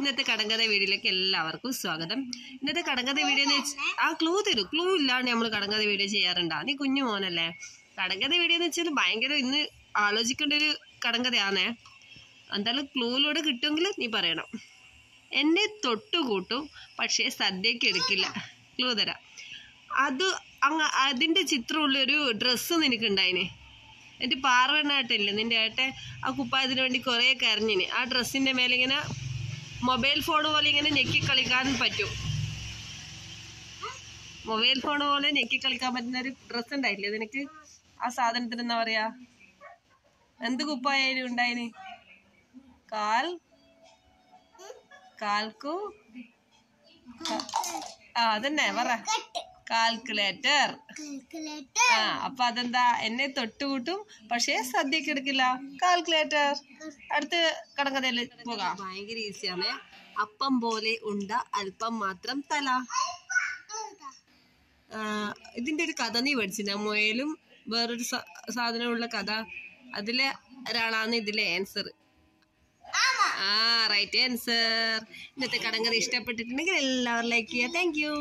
ഇന്നത്തെ കടങ്കഥ വീഡിയോയിലേക്ക് എല്ലാവർക്കും സ്വാഗതം. ഇന്നത്തെ കടങ്കഥ വീഡിയോ എന്ന് വെച്ചാൽ ആ ക്ലൂ തരൂ. ക്ലൂ ഇല്ലാണ്ട് നമ്മൾ കടങ്കഥ വീഡിയോ ചെയ്യാറുണ്ടാ. നീ കുഞ്ഞു മോനല്ലേ. കടങ്കഥ വീഡിയോ എന്ന് വെച്ചാൽ ഭയങ്കര ഇന്ന് ആലോചിക്കേണ്ട ഒരു കടങ്കഥയാണേ എന്തായാലും ക്ലൂയിലൂടെ കിട്ടുമെങ്കിൽ നീ പറയണം. എന്നെ തൊട്ടുകൂട്ടും പക്ഷേ സദ്യക്ക് എടുക്കില്ല. ക്ലൂ തരാം. അത് അങ്ങ് അതിന്റെ ചിത്രമുള്ള ഒരു ഡ്രസ്സ് നിനക്കുണ്ടായിന്. എന്നിട്ട് പാർവണ്ണായിട്ടില്ലേ നിന്റെ ഏട്ടെ ആ കുപ്പായത്തിന് വേണ്ടി കുറേ കരഞ്ഞിന്. ആ ഡ്രസ്സിന്റെ മേലെ ഇങ്ങനെ മൊബൈൽ ഫോൺ പോലെ ഇങ്ങനെ ഞെക്കി കളിക്കാൻ പറ്റും. മൊബൈൽ ഫോൺ പോലെ ഞെക്കി കളിക്കാൻ പറ്റുന്ന ഒരു ഡ്രസ്സ് ഉണ്ടായില്ലേ നിനക്ക് ആ സാധനത്തിന് എന്താ പറയാ? എന്ത് കുപ്പായാലും ഉണ്ടായിന്? കാൽ? കാൽക്കു? ആ അതന്നെ പറ. കാൽക്കുലേറ്റർ ആ അപ്പൊ അതെന്താ? എന്നെ തൊട്ടുകൂട്ടും പക്ഷേ സദ്യക്ക് എടുക്കില്ല. കാൽക്കുലേറ്റർ അടുത്ത് കടങ്കഥയിൽ പോകാം. ഭയങ്കര ഈസിയാണ് അപ്പം പോലെ ഉണ്ട അല്പം മാത്രം തല. ആ, ഇതിന്റെ ഒരു കഥ നീ പഠിച്ചില്ല മുയലും വേറൊരു സാധനമുള്ള കഥ. അതിലെ ഒരാളാണ് ഇതിലെ ആൻസർ ആ റൈറ്റ് ആൻസർ ഇന്നത്തെ കടങ്കഥ ഇഷ്ടപ്പെട്ടിട്ടുണ്ടെങ്കിൽ എല്ലാവരും ലൈക്ക് ചെയ്യുക താങ്ക് യു